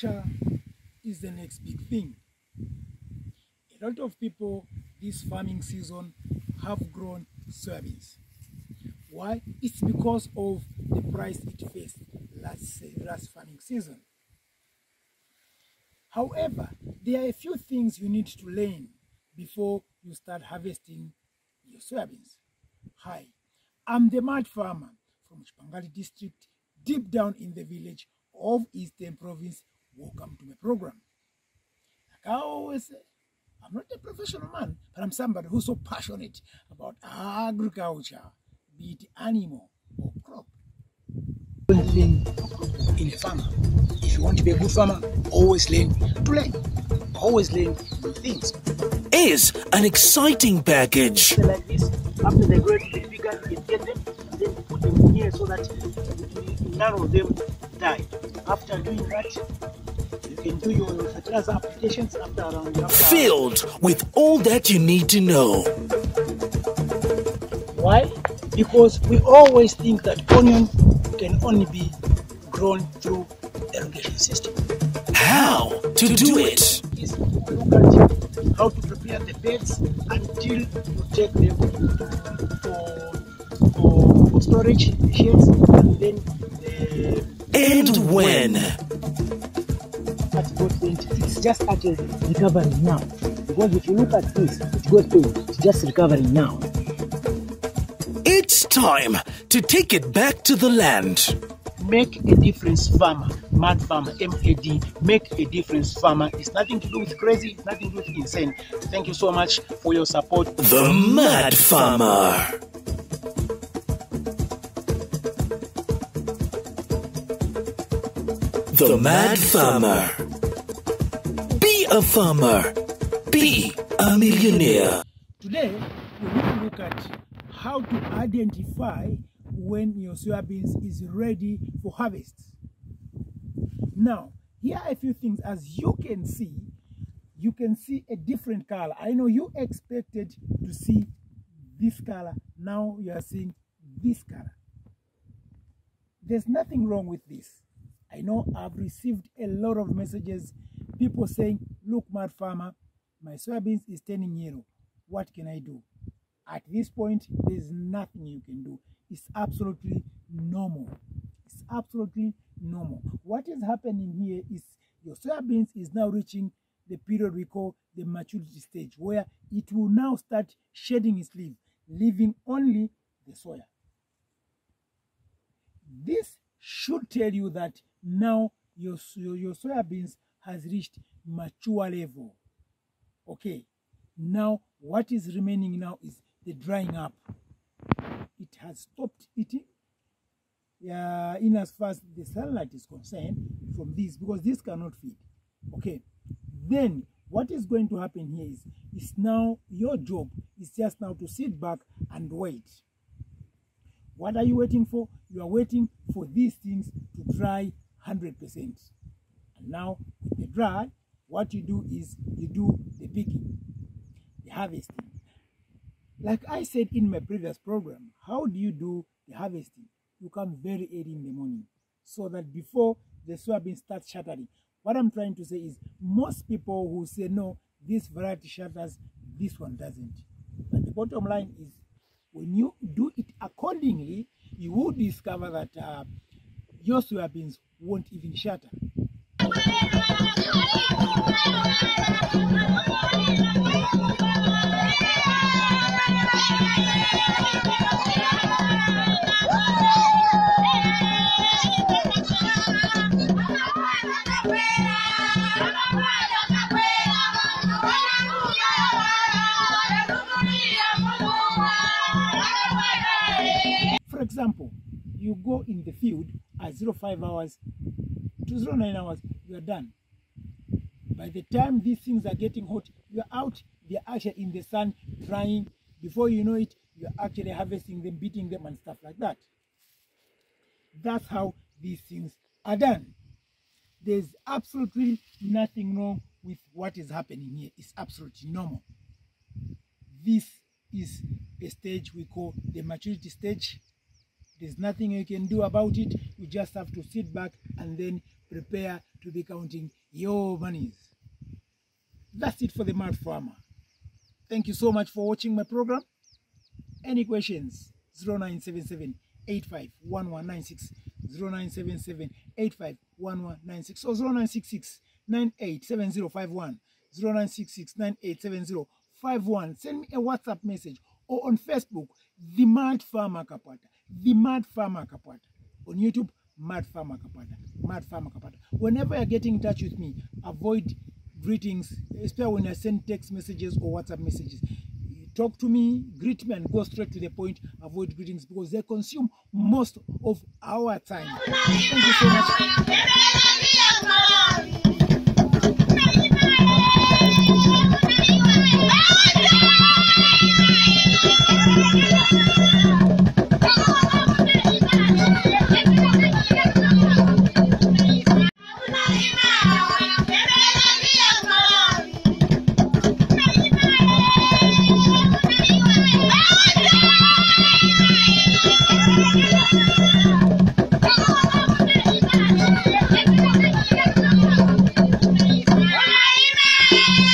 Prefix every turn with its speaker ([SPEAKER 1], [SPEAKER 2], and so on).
[SPEAKER 1] Is the next big thing. A lot of people this farming season have grown soybeans. Why? It's because of the price it faced last, last farming season. However, there are a few things you need to learn before you start harvesting your soybeans. Hi, I'm the mad farmer from Chipangali district, deep down in the village of Eastern Province. Welcome to my program. Like I always say, I'm not a professional man, but I'm somebody who's so passionate about agriculture, be it animal or crop. One thing in a farmer, if you want to be a good farmer, always learn to learn. Always learn new things.
[SPEAKER 2] Is an exciting package.
[SPEAKER 3] like this. After they grow to be bigger, you get them, and then put them here so that none of them die. After doing that, you can do your fertilizer applications after around after
[SPEAKER 2] Filled with all that you need to know.
[SPEAKER 3] Why? Because we always think that onion can only be grown through irrigation system.
[SPEAKER 2] How to do it.
[SPEAKER 3] Is look at how to prepare the beds until you take them for, for, for storage sheds and then the
[SPEAKER 2] And when.
[SPEAKER 3] At God point, it's just at a recovering now. Because if you look at this, it goes to it's just recovering now.
[SPEAKER 2] It's time to take it back to the land.
[SPEAKER 3] Make a difference, farmer. Mad farmer, MAD. Make a difference, farmer. It's nothing to do with crazy. It's nothing to do with insane. Thank you so much for your support.
[SPEAKER 2] The Mad Farmer. The Mad Farmer. A farmer. Be a millionaire.
[SPEAKER 1] Today, we will look at how to identify when your soybeans is ready for harvest. Now, here are a few things. As you can see, you can see a different color. I know you expected to see this color. Now you are seeing this color. There's nothing wrong with this. I know I've received a lot of messages, people saying, look, mad farmer, my soybeans is turning yellow. What can I do? At this point, there's nothing you can do. It's absolutely normal. It's absolutely normal. What is happening here is your soybeans is now reaching the period we call the maturity stage, where it will now start shedding its leaf, leaving only the soya. This should tell you that now your, your, your soybeans has reached mature level. Okay, now what is remaining now is the drying up. It has stopped eating uh, in as far as the sunlight is concerned from this because this cannot feed. Okay, then what is going to happen here is, is now your job is just now to sit back and wait. What are you waiting for? You are waiting for these things to dry 100%. And now, with the dry, what you do is you do the picking, the harvesting. Like I said in my previous program, how do you do the harvesting? You come very early in the morning so that before the soybean starts shattering. What I'm trying to say is most people who say no, this variety shatters, this one doesn't. But the bottom line is when you do it accordingly, you will discover that uh, your soybeans won't even shatter. For example, you go in the field at 05 hours to 09 hours, you are done. By the time these things are getting hot, you are out, they're actually in the sun drying. Before you know it, you're actually harvesting them, beating them, and stuff like that. That's how these things are done. There's absolutely nothing wrong with what is happening here. It's absolutely normal. This is a stage we call the maturity stage. There's nothing you can do about it. You just have to sit back and then prepare to be counting your monies. That's it for the mad farmer. Thank you so much for watching my program. Any questions? 0977 851196 0977 851196 or 0966 987051 0966 987051. Send me a WhatsApp message or on Facebook, The Mad Farmer Kapwata. The Mad Farmer Kapwata. On YouTube, Mad Farmer Kapwata. Mad Farmer Kapwata. Whenever you're getting in touch with me, avoid greetings, especially when I send text messages or WhatsApp messages. Talk to me, greet me, and go straight to the point. Avoid greetings because they consume most of our time. Thank you so much.